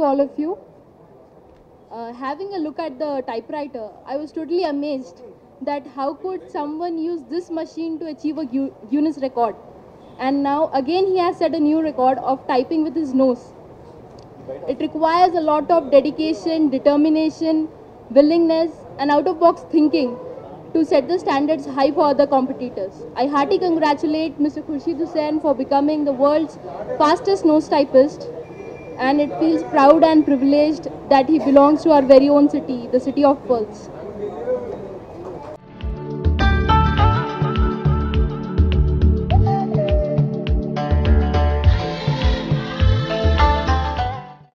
to all of you. Uh, having a look at the typewriter, I was totally amazed that how could someone use this machine to achieve a Gu- Guinness record. And now again he has set a new record of typing with his nose. It requires a lot of dedication, determination, willingness, and out of box thinking to set the standards high for other competitors. I heartily congratulate Mr. Khursheed Hussain for becoming the world's fastest nose typist, and it feels proud and privileged that he belongs to our very own city, the city of pearls.